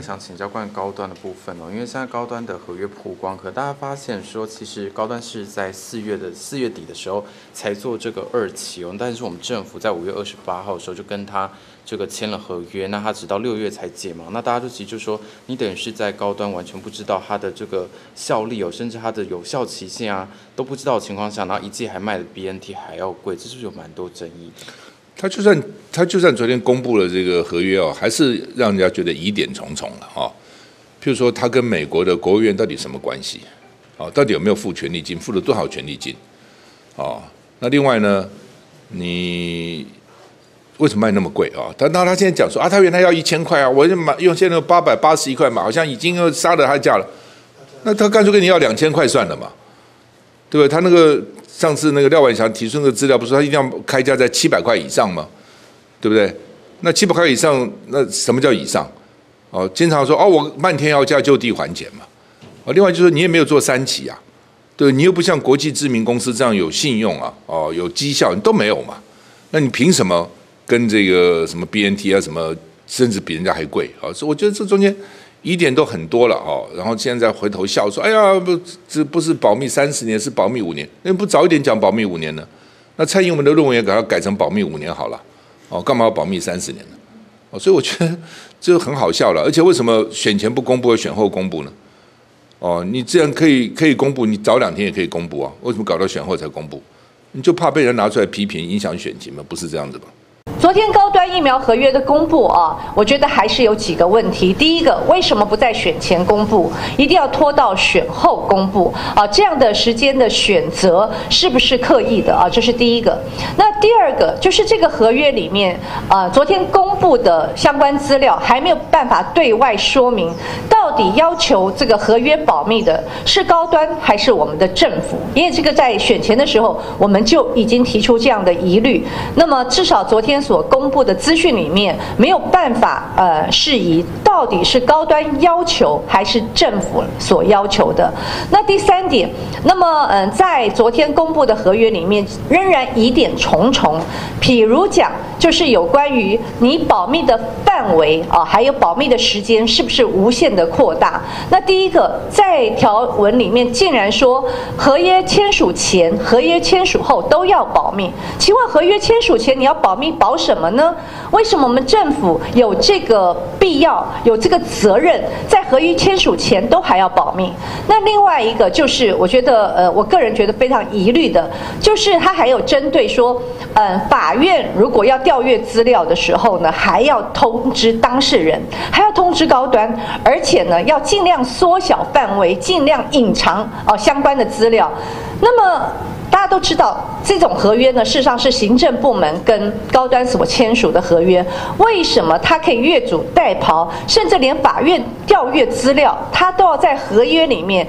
想请教关于高端的部分哦，因为现在高端的合约曝光，可大家发现说，其实高端是在四月的四月底的时候才做这个二期哦，但是我们政府在五月二十八号的时候就跟他这个签了合约，那他直到六月才解嘛，那大家就其实就说，你等于是在高端完全不知道它的这个效力哦，甚至它的有效期限啊都不知道的情况下，然后一季还卖的 BNT 还要贵，这是不是有蛮多争议的？他就算他就算昨天公布了这个合约哦，还是让人家觉得疑点重重了哈。譬如说，他跟美国的国务院到底什么关系？哦，到底有没有付权利金？付了多少权利金？哦，那另外呢，你为什么卖那么贵啊？他那他现在讲说啊，他原来要一千块啊，我就买用现在八百八十一块嘛，好像已经要杀了他价了。那他干脆跟你要两千块算了嘛，对不对？他那个。上次那个廖婉祥提出那个资料，不是他一定要开价在七百块以上吗？对不对？那七百块以上，那什么叫以上？哦，经常说哦，我漫天要价就地还钱嘛。哦，另外就是你也没有做三期啊，对，你又不像国际知名公司这样有信用啊，哦，有绩效，你都没有嘛。那你凭什么跟这个什么 BNT 啊什么，甚至比人家还贵？啊，所以我觉得这中间。疑点都很多了哦，然后现在回头笑说：“哎呀，不，这不是保密三十年，是保密五年。那不早一点讲保密五年呢？那蔡英文的论文也给他改成保密五年好了。哦，干嘛要保密三十年呢？哦，所以我觉得这个很好笑了。而且为什么选前不公布，选后公布呢？哦，你既然可以可以公布，你早两天也可以公布啊。为什么搞到选后才公布？你就怕被人拿出来批评，影响选情吗？不是这样子吧？”昨天高端疫苗合约的公布啊，我觉得还是有几个问题。第一个，为什么不在选前公布，一定要拖到选后公布啊？这样的时间的选择是不是刻意的啊？这是第一个。那第二个就是这个合约里面啊，昨天公布的相关资料还没有办法对外说明，到底要求这个合约保密的是高端还是我们的政府？因为这个在选前的时候我们就已经提出这样的疑虑。那么至少昨天。所公布的资讯里面没有办法呃适宜，到底是高端要求还是政府所要求的？那第三点，那么嗯，在昨天公布的合约里面仍然疑点重重，譬如讲就是有关于你保密的范围啊，还有保密的时间是不是无限的扩大？那第一个在条文里面竟然说合约签署前、合约签署后都要保密，请问合约签署前你要保密保？什么呢？为什么我们政府有这个必要、有这个责任，在合约签署前都还要保密？那另外一个就是，我觉得，呃，我个人觉得非常疑虑的，就是他还有针对说，嗯，法院如果要调阅资料的时候呢，还要通知当事人，还要通知高端，而且呢，要尽量缩小范围，尽量隐藏哦相关的资料。那么。大家都知道，这种合约呢，事实上是行政部门跟高端所签署的合约。为什么他可以越俎代庖，甚至连法院调阅资料，他都要在合约里面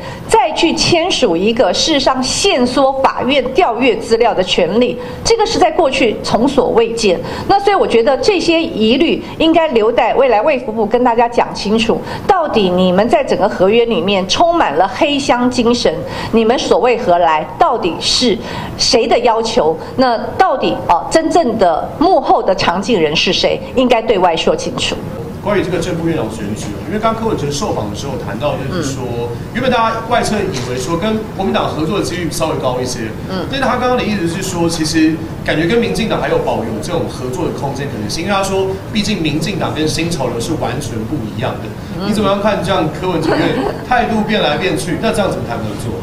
去签署一个事实上限缩法院调阅资料的权利？这个是在过去从所未见。那所以我觉得这些疑虑应该留待未来卫福部跟大家讲清楚，到底你们在整个合约里面充满了黑箱精神，你们所谓何来？到底是？谁的要求？那到底哦，真正的幕后的常进人是谁？应该对外说清楚。关于这个正副院长选举，因为刚柯文哲受访的时候谈到，就是说，原本大家外侧以为说跟国民党合作的几率稍微高一些，嗯，但是他刚刚的意思是说，其实感觉跟民进党还有保留这种合作的空间可能性，因为他说，毕竟民进党跟新潮流是完全不一样的。你怎么样看这样柯文哲态度变来变去？那这样怎么谈合作？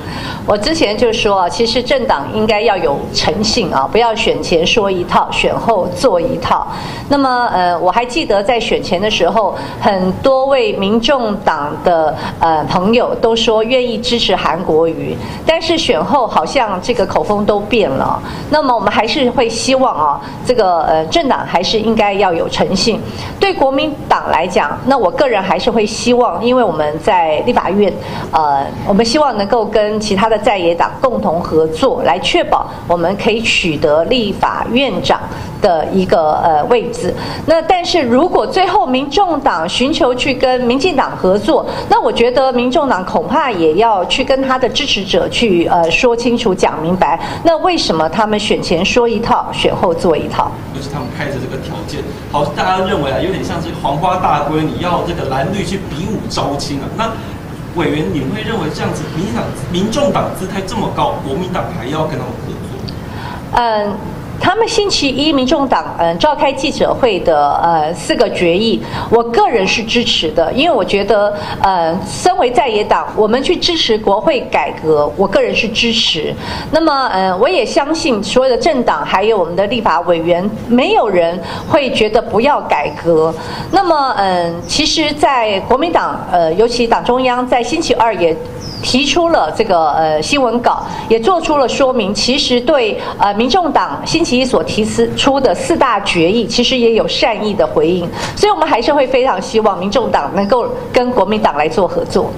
我之前就说啊，其实政党应该要有诚信啊，不要选前说一套，选后做一套。那么，呃，我还记得在选前的时候，很多位民众党的呃朋友都说愿意支持韩国瑜，但是选后好像这个口风都变了。那么，我们还是会希望啊，这个呃政党还是应该要有诚信。对国民党来讲，那我个人还是会希望，因为我们在立法院，呃，我们希望能够跟其他的。在野党共同合作，来确保我们可以取得立法院长的一个呃位置。那但是如果最后民众党寻求去跟民进党合作，那我觉得民众党恐怕也要去跟他的支持者去呃说清楚、讲明白。那为什么他们选前说一套，选后做一套？就是他们开着这个条件，好，大家认为啊，有点像是黄花大闺，你要这个蓝绿去比武招亲啊。那委员，你会认为这样子，民党、民众党姿态这么高，国民党还要跟他们合作？嗯。他们星期一民众党嗯召开记者会的呃四个决议，我个人是支持的，因为我觉得呃身为在野党，我们去支持国会改革，我个人是支持。那么嗯我也相信所有的政党还有我们的立法委员，没有人会觉得不要改革。那么嗯其实，在国民党呃尤其党中央在星期二也。提出了这个呃新闻稿，也做出了说明。其实对呃民众党星期一所提出的四大决议，其实也有善意的回应。所以，我们还是会非常希望民众党能够跟国民党来做合作。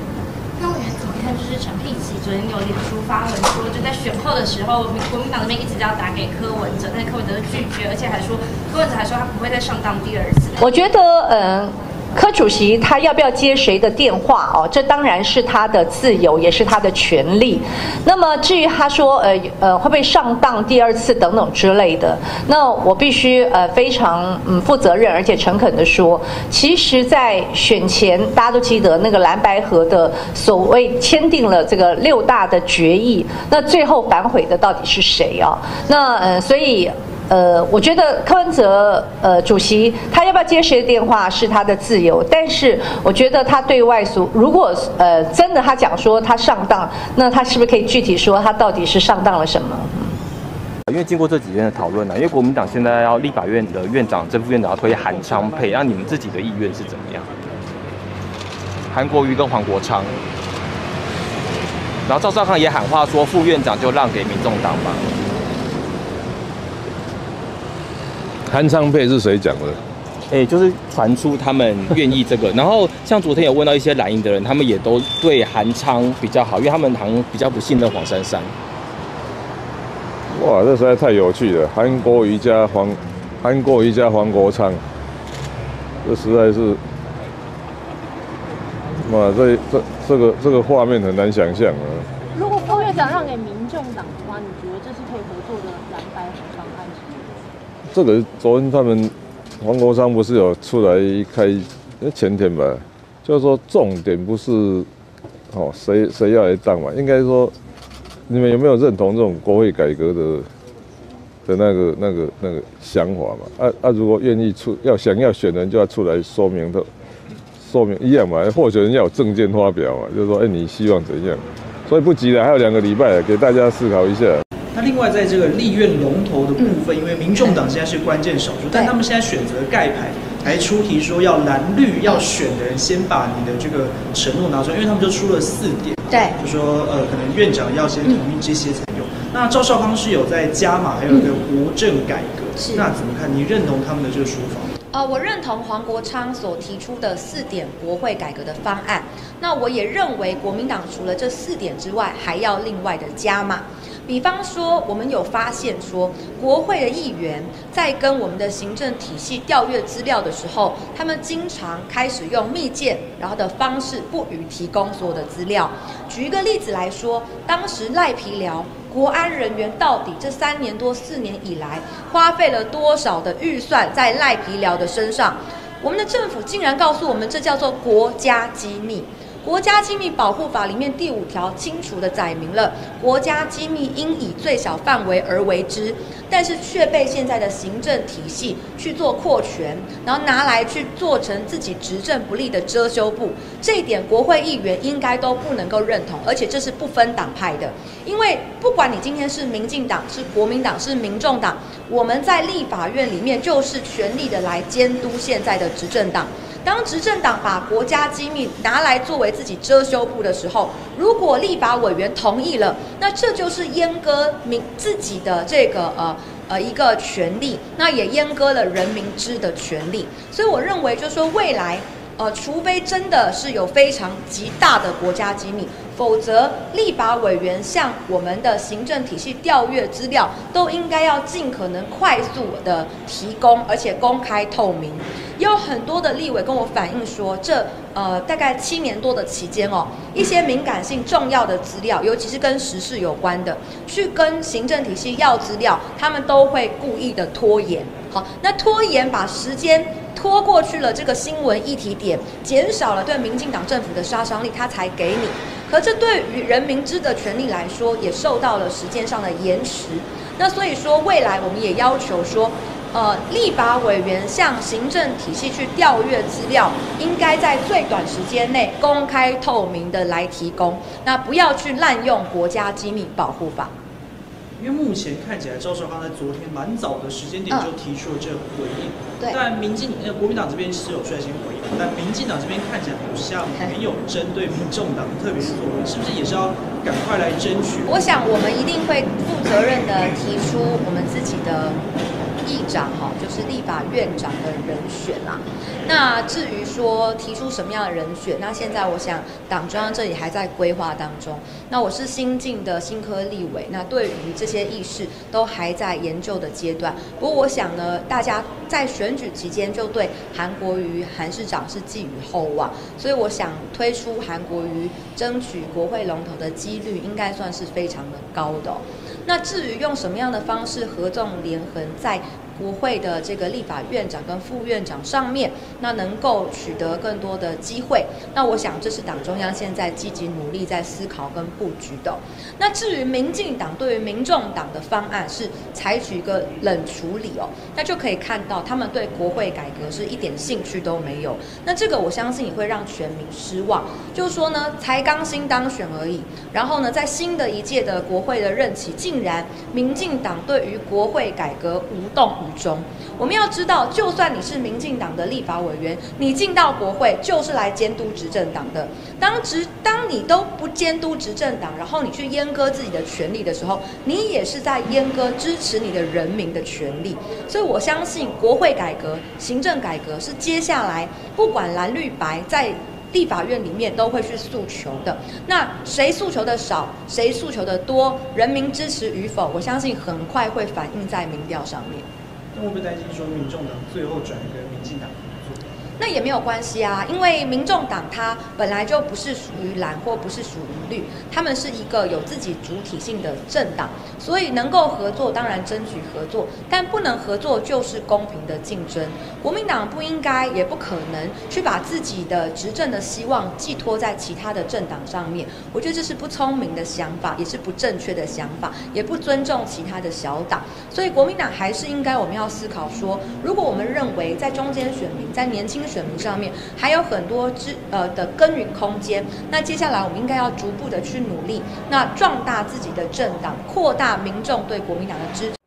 那委员怎么看？就是陈佩琪昨天有脸书发文说，就在选后的时候，国民党那边一直要打给柯文哲，但柯文哲拒绝，而且还说柯文哲还说他不会再上当第二次。我觉得嗯。柯主席他要不要接谁的电话哦？这当然是他的自由，也是他的权利。那么至于他说呃呃会不会上当第二次等等之类的，那我必须呃非常嗯负责任而且诚恳的说，其实，在选前大家都记得那个蓝白河的所谓签订了这个六大的决议，那最后反悔的到底是谁啊？那呃所以。呃，我觉得柯文哲呃主席他要不要接谁的电话是他的自由，但是我觉得他对外说，如果呃真的他讲说他上当，那他是不是可以具体说他到底是上当了什么？因为经过这几天的讨论呢，因为国民党现在要立法院的院长、正副院长要推韩昌配，那你们自己的意愿是怎么样？韩国瑜跟黄国昌，然后赵少康也喊话说副院长就让给民众党吧。韩昌配是谁讲的？哎，就是传出他们愿意这个。然后像昨天有问到一些蓝营的人，他们也都对韩昌比较好，因为他们好像比较不信任黄珊珊。哇，这实在太有趣了！韩国瑜加黄，韩国瑜加黄国昌，这实在是，哇，这这这个这个画面很难想象啊。如果副院长让给民众党的话，你觉得这是可以合作的蓝白合方案？这个昨天他们黄国昌不是有出来开？前天吧，就是说重点不是哦谁谁要来当嘛，应该说你们有没有认同这种国会改革的的那个那个那个想法嘛？啊啊，如果愿意出要想要选人，就要出来说明的，说明一样嘛。候选人要有证件发表嘛，就是说哎你希望怎样？所以不急的，还有两个礼拜，给大家思考一下。那另外，在这个立院龙头的部分，因为民众党现在是关键少数，但他们现在选择盖牌，还出题说要蓝绿要选的人先把你的这个承诺拿出来，因为他们就出了四点，对，就说呃，可能院长要先同意这些才用。那赵少康是有在加码，还有一个国政改革，那怎么看？你认同他们的这个说法？呃，我认同黄国昌所提出的四点国会改革的方案。那我也认为国民党除了这四点之外，还要另外的加码。比方说，我们有发现说，国会的议员在跟我们的行政体系调阅资料的时候，他们经常开始用密件然后的方式不予提供所有的资料。举一个例子来说，当时赖皮聊国安人员到底这三年多四年以来花费了多少的预算在赖皮聊的身上，我们的政府竟然告诉我们，这叫做国家机密。国家机密保护法里面第五条清楚的载明了，国家机密应以最小范围而为之，但是却被现在的行政体系去做扩权，然后拿来去做成自己执政不利的遮羞布，这一点国会议员应该都不能够认同，而且这是不分党派的，因为不管你今天是民进党、是国民党、是民众党，我们在立法院里面就是全力的来监督现在的执政党。当执政党把国家机密拿来作为自己遮羞布的时候，如果立法委员同意了，那这就是阉割民自己的这个呃呃一个权利，那也阉割了人民知的权利。所以我认为，就是说未来。呃，除非真的是有非常极大的国家机密，否则立法委员向我们的行政体系调阅资料，都应该要尽可能快速的提供，而且公开透明。也有很多的立委跟我反映说，这呃大概七年多的期间哦，一些敏感性重要的资料，尤其是跟时事有关的，去跟行政体系要资料，他们都会故意的拖延。好，那拖延把时间拖过去了，这个新闻议题点减少了对民进党政府的杀伤力，他才给你。可这对于人民知的权利来说，也受到了时间上的延迟。那所以说，未来我们也要求说。呃，立法委员向行政体系去调阅资料，应该在最短时间内公开透明的来提供，那不要去滥用国家机密保护法。因为目前看起来，赵少康在昨天蛮早的时间点就提出了这个回应，对。但民进呃国民党这边是有率先回应，但民进党这边看起来好像没有针对民众党特别作为，是不是也是要赶快来争取？我想我们一定会负责任的提出我们自己的。议长哈，就是立法院长的人选啦。那至于说提出什么样的人选，那现在我想党中央这里还在规划当中。那我是新进的新科立委，那对于这些议事都还在研究的阶段。不过我想呢，大家在选举期间就对韩国瑜韩市长是寄予厚望，所以我想推出韩国瑜争取国会龙头的几率应该算是非常的高的。那至于用什么样的方式合纵连横，在国会的这个立法院长跟副院长上面，那能够取得更多的机会，那我想这是党中央现在积极努力在思考跟布局的。那至于民进党对于民众党的方案是采取一个冷处理哦，那就可以看到他们对国会改革是一点兴趣都没有。那这个我相信也会让全民失望，就是说呢，才刚新当选而已，然后呢，在新的一届的国会的任期，竟然民进党对于国会改革无动于中，我们要知道，就算你是民进党的立法委员，你进到国会就是来监督执政党的。当执当你都不监督执政党，然后你去阉割自己的权利的时候，你也是在阉割支持你的人民的权利。所以我相信，国会改革、行政改革是接下来不管蓝绿白在立法院里面都会去诉求的。那谁诉求的少，谁诉求的多，人民支持与否，我相信很快会反映在民调上面。会不会担心说民众党最后转跟民进党合作？那也没有关系啊，因为民众党它本来就不是属于蓝或不是属于绿，他们是一个有自己主体性的政党，所以能够合作当然争取合作，但不能合作就是公平的竞争。国民党不应该也不可能去把自己的执政的希望寄托在其他的政党上面，我觉得这是不聪明的想法，也是不正确的想法，也不尊重其他的小党。所以国民党还是应该我们要思考说，如果我们认为在中间选民在年轻。选上面还有很多之呃的耕耘空间，那接下来我们应该要逐步的去努力，那壮大自己的政党，扩大民众对国民党的支持。